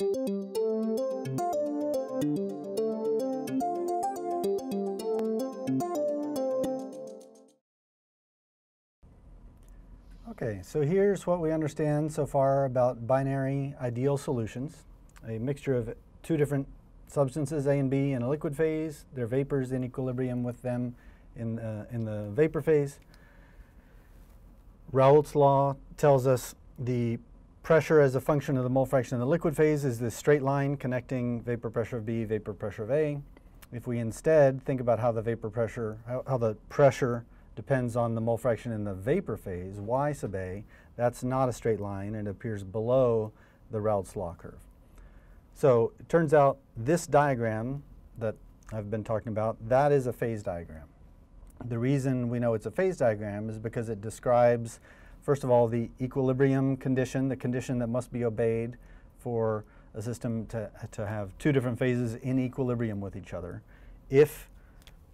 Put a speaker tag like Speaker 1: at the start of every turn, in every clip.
Speaker 1: Okay, so here's what we understand so far about binary ideal solutions. A mixture of two different substances, A and B, in a liquid phase. They're vapors in equilibrium with them in, uh, in the vapor phase. Raoult's law tells us the pressure as a function of the mole fraction in the liquid phase is this straight line connecting vapor pressure of B, vapor pressure of A. If we instead think about how the vapor pressure, how, how the pressure depends on the mole fraction in the vapor phase, Y sub A, that's not a straight line and appears below the Raoult's law curve. So it turns out this diagram that I've been talking about, that is a phase diagram. The reason we know it's a phase diagram is because it describes, first of all, the equilibrium condition, the condition that must be obeyed for a system to, to have two different phases in equilibrium with each other. If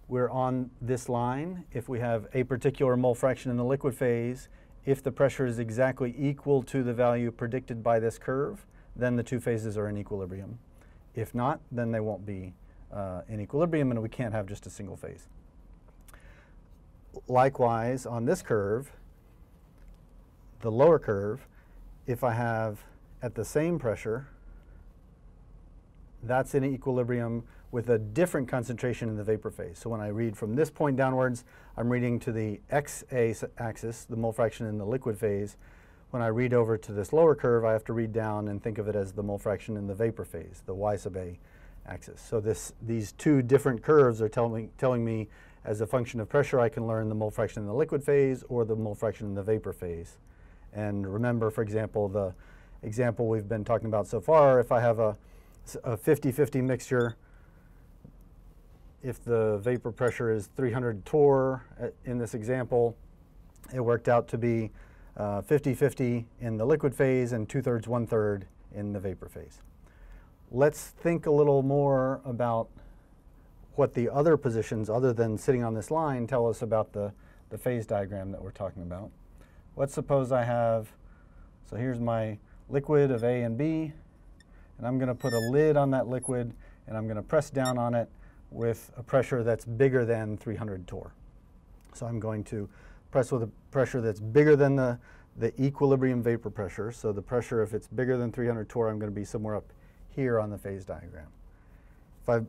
Speaker 1: we're on this line, if we have a particular mole fraction in the liquid phase, if the pressure is exactly equal to the value predicted by this curve, then the two phases are in equilibrium. If not, then they won't be uh, in equilibrium and we can't have just a single phase. Likewise, on this curve, the lower curve, if I have at the same pressure, that's in equilibrium with a different concentration in the vapor phase. So when I read from this point downwards, I'm reading to the XA axis, the mole fraction in the liquid phase, when I read over to this lower curve, I have to read down and think of it as the mole fraction in the vapor phase, the y sub a axis. So this, these two different curves are telling me, telling me as a function of pressure, I can learn the mole fraction in the liquid phase or the mole fraction in the vapor phase. And remember, for example, the example we've been talking about so far, if I have a 50-50 mixture, if the vapor pressure is 300 torr uh, in this example, it worked out to be 50-50 uh, in the liquid phase and two-thirds, one-third in the vapor phase. Let's think a little more about what the other positions, other than sitting on this line, tell us about the, the phase diagram that we're talking about. Let's suppose I have, so here's my liquid of A and B, and I'm going to put a lid on that liquid, and I'm going to press down on it with a pressure that's bigger than 300 torr. So I'm going to press with a pressure that's bigger than the, the equilibrium vapor pressure. So the pressure, if it's bigger than 300 torr, I'm going to be somewhere up here on the phase diagram. If I'm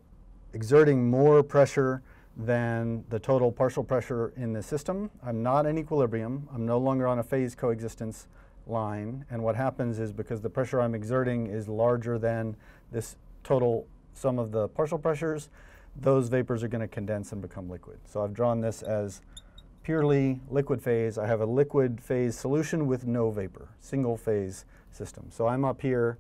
Speaker 1: exerting more pressure than the total partial pressure in the system, I'm not in equilibrium. I'm no longer on a phase coexistence line. And what happens is because the pressure I'm exerting is larger than this total sum of the partial pressures, those vapors are going to condense and become liquid. So I've drawn this as purely liquid phase. I have a liquid phase solution with no vapor, single phase system. So I'm up here.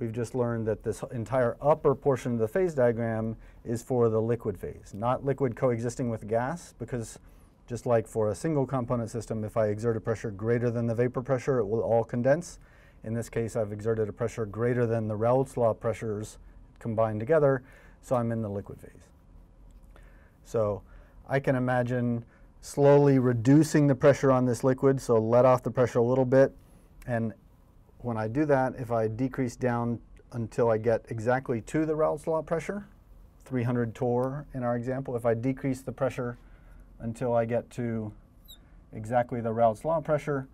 Speaker 1: We've just learned that this entire upper portion of the phase diagram is for the liquid phase, not liquid coexisting with gas, because just like for a single component system, if I exert a pressure greater than the vapor pressure, it will all condense. In this case, I've exerted a pressure greater than the Raoult's law pressures combined together, so I'm in the liquid phase. So I can imagine slowly reducing the pressure on this liquid, so let off the pressure a little bit. And when I do that, if I decrease down until I get exactly to the Raoult's law pressure, 300 torr in our example, if I decrease the pressure until I get to exactly the Raoult's law pressure,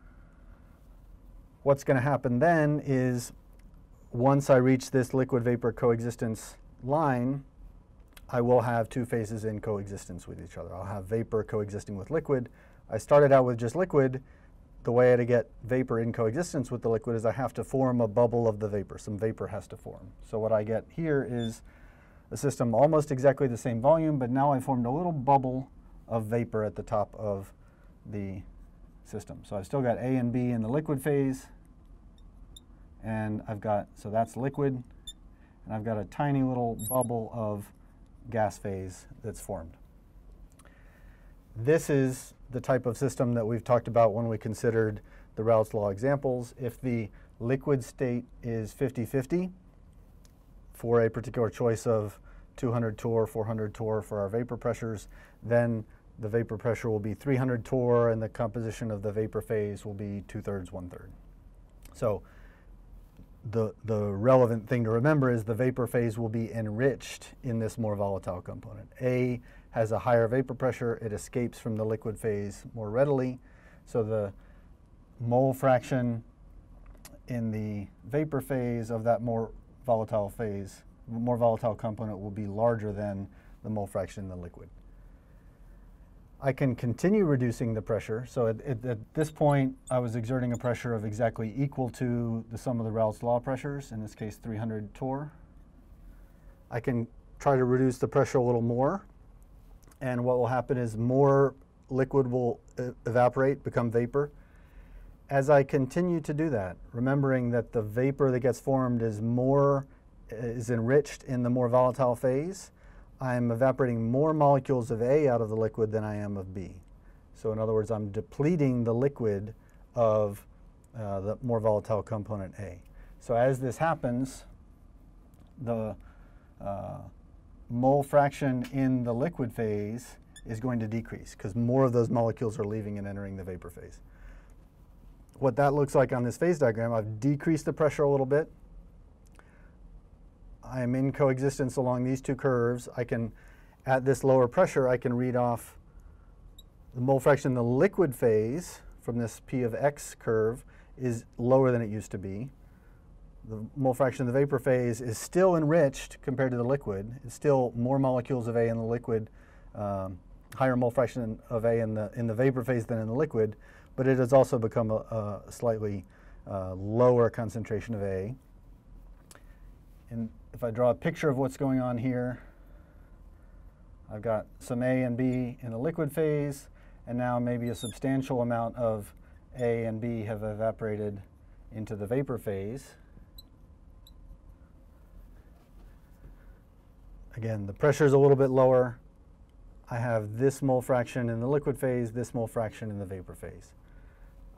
Speaker 1: what's going to happen then is once I reach this liquid vapor coexistence line, I will have two phases in coexistence with each other. I'll have vapor coexisting with liquid. I started out with just liquid. The way to get vapor in coexistence with the liquid is I have to form a bubble of the vapor. Some vapor has to form. So what I get here is a system almost exactly the same volume, but now I formed a little bubble of vapor at the top of the system. So I've still got A and B in the liquid phase, and I've got, so that's liquid, and I've got a tiny little bubble of gas phase that's formed. This is the type of system that we've talked about when we considered the Raoult's law examples. If the liquid state is 50-50 for a particular choice of 200 torr, 400 torr for our vapor pressures, then the vapor pressure will be 300 torr and the composition of the vapor phase will be two-thirds, one-third. So the, the relevant thing to remember is the vapor phase will be enriched in this more volatile component. A has a higher vapor pressure, it escapes from the liquid phase more readily, so the mole fraction in the vapor phase of that more volatile phase, more volatile component will be larger than the mole fraction in the liquid. I can continue reducing the pressure. So at, at, at, this point, I was exerting a pressure of exactly equal to the sum of the Raoult's law pressures, in this case 300 torr. I can try to reduce the pressure a little more. And what will happen is more liquid will evaporate, become vapor. As I continue to do that, remembering that the vapor that gets formed is more, is enriched in the more volatile phase, I'm evaporating more molecules of A out of the liquid than I am of B. So in other words, I'm depleting the liquid of uh, the more volatile component A. So as this happens, the uh, mole fraction in the liquid phase is going to decrease because more of those molecules are leaving and entering the vapor phase. What that looks like on this phase diagram, I've decreased the pressure a little bit. I am in coexistence along these two curves. I can, at this lower pressure, I can read off the mole fraction in the liquid phase from this P of X curve is lower than it used to be. The mole fraction in the vapor phase is still enriched compared to the liquid. It's still more molecules of A in the liquid, um, higher mole fraction of A in the, in the vapor phase than in the liquid, but it has also become a, a slightly uh, lower concentration of A. And if I draw a picture of what's going on here, I've got some A and B in the liquid phase, and now maybe a substantial amount of A and B have evaporated into the vapor phase. Again, the pressure is a little bit lower. I have this mole fraction in the liquid phase, this mole fraction in the vapor phase.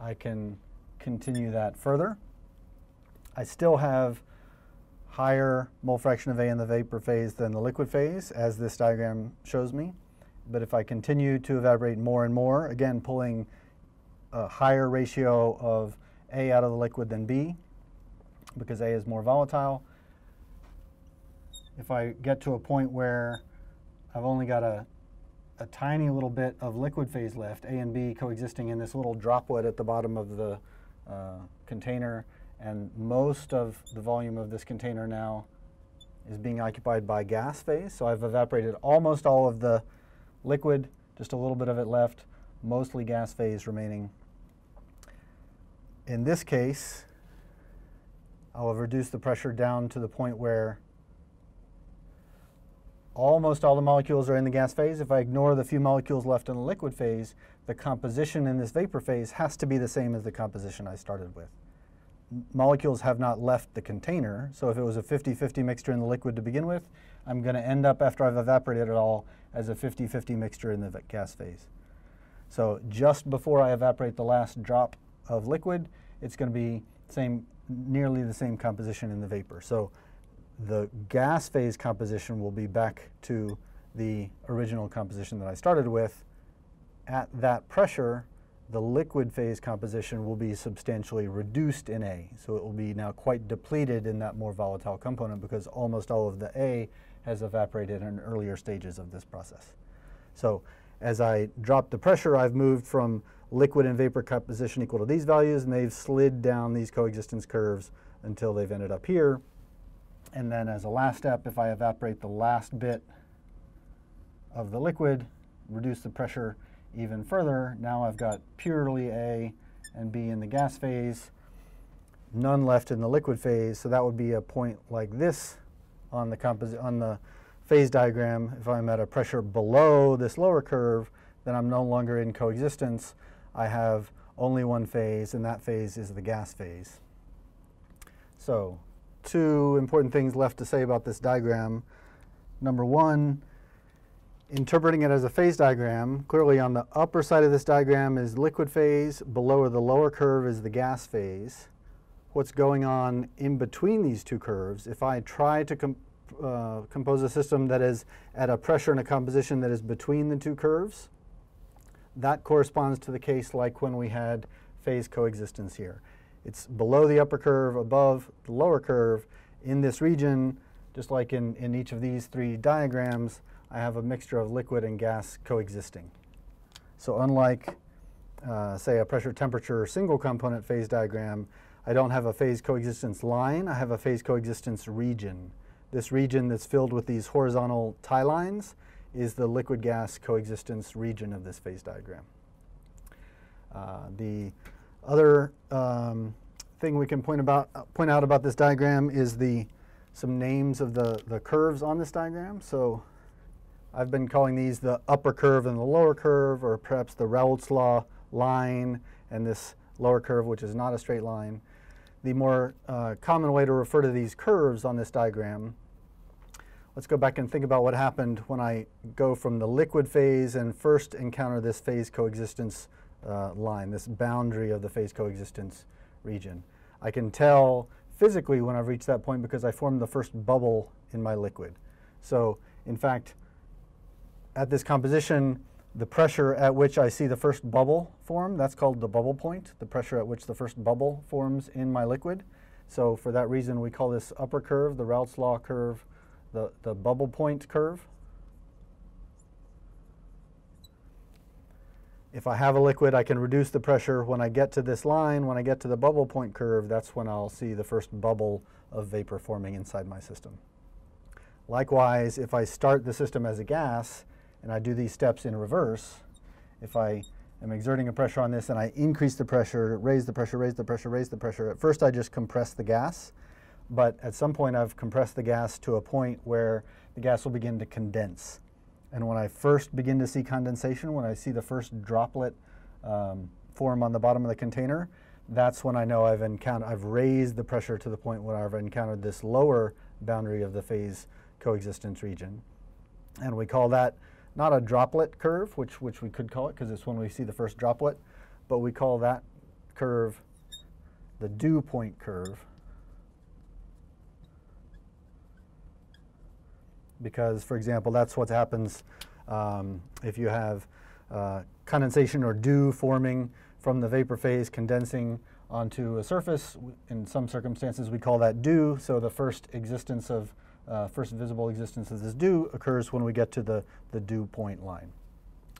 Speaker 1: I can continue that further. I still have higher mole fraction of A in the vapor phase than the liquid phase, as this diagram shows me. But if I continue to evaporate more and more, again pulling a higher ratio of A out of the liquid than B, because A is more volatile, if I get to a point where I've only got a, a tiny little bit of liquid phase left, A and B coexisting in this little droplet at the bottom of the uh, container, and most of the volume of this container now is being occupied by gas phase. So I've evaporated almost all of the liquid, just a little bit of it left, mostly gas phase remaining. In this case, I'll have reduced the pressure down to the point where almost all the molecules are in the gas phase. If I ignore the few molecules left in the liquid phase, the composition in this vapor phase has to be the same as the composition I started with molecules have not left the container. So if it was a 50-50 mixture in the liquid to begin with, I'm going to end up, after I've evaporated it all, as a 50-50 mixture in the gas phase. So just before I evaporate the last drop of liquid, it's going to be same, nearly the same composition in the vapor. So the gas phase composition will be back to the original composition that I started with. At that pressure, the liquid phase composition will be substantially reduced in A. So it will be now quite depleted in that more volatile component because almost all of the A has evaporated in earlier stages of this process. So as I drop the pressure, I've moved from liquid and vapor composition equal to these values, and they've slid down these coexistence curves until they've ended up here. And then as a last step, if I evaporate the last bit of the liquid, reduce the pressure, even further, now I've got purely A and B in the gas phase, none left in the liquid phase, so that would be a point like this on the, on the phase diagram. If I'm at a pressure below this lower curve, then I'm no longer in coexistence. I have only one phase, and that phase is the gas phase. So two important things left to say about this diagram. Number one, interpreting it as a phase diagram, clearly on the upper side of this diagram is liquid phase, below the lower curve is the gas phase. What's going on in between these two curves, if I try to com uh, compose a system that is at a pressure and a composition that is between the two curves, that corresponds to the case like when we had phase coexistence here. It's below the upper curve, above the lower curve. In this region, just like in, in each of these three diagrams, I have a mixture of liquid and gas coexisting. So unlike, uh, say, a pressure temperature single component phase diagram, I don't have a phase coexistence line, I have a phase coexistence region. This region that's filled with these horizontal tie lines is the liquid gas coexistence region of this phase diagram. Uh, the other um, thing we can point, about, uh, point out about this diagram is the some names of the, the curves on this diagram. So I've been calling these the upper curve and the lower curve, or perhaps the Raoult's law line and this lower curve, which is not a straight line. The more uh, common way to refer to these curves on this diagram, let's go back and think about what happened when I go from the liquid phase and first encounter this phase coexistence uh, line, this boundary of the phase coexistence region. I can tell physically when I've reached that point because I formed the first bubble in my liquid. So in fact, at this composition, the pressure at which I see the first bubble form, that's called the bubble point, the pressure at which the first bubble forms in my liquid. So for that reason, we call this upper curve, the Raoult's law curve, the, the bubble point curve. If I have a liquid, I can reduce the pressure. When I get to this line, when I get to the bubble point curve, that's when I'll see the first bubble of vapor forming inside my system. Likewise, if I start the system as a gas and I do these steps in reverse, if I am exerting a pressure on this and I increase the pressure, raise the pressure, raise the pressure, raise the pressure, at first I just compress the gas, but at some point I've compressed the gas to a point where the gas will begin to condense. And when I first begin to see condensation, when I see the first droplet um, form on the bottom of the container, that's when I know I've encountered, I've raised the pressure to the point where I've encountered this lower boundary of the phase coexistence region. And we call that not a droplet curve, which, which we could call it because it's when we see the first droplet, but we call that curve the dew point curve because, for example, that's what happens um, if you have uh, condensation or dew forming from the vapor phase condensing onto a surface. In some circumstances, we call that dew. So the first existence of, uh, first visible existence of this dew occurs when we get to the, the dew point line.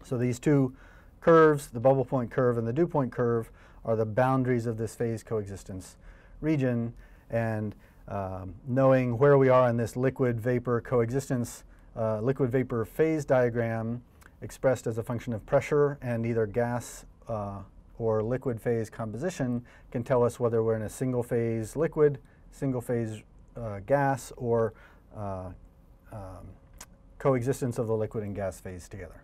Speaker 1: So these two curves, the bubble point curve and the dew point curve, are the boundaries of this phase coexistence region. And um, knowing where we are in this liquid vapor coexistence, uh, liquid vapor phase diagram expressed as a function of pressure and either gas uh, or liquid phase composition can tell us whether we're in a single phase liquid, single phase uh, gas, or uh, um, coexistence of the liquid and gas phase together.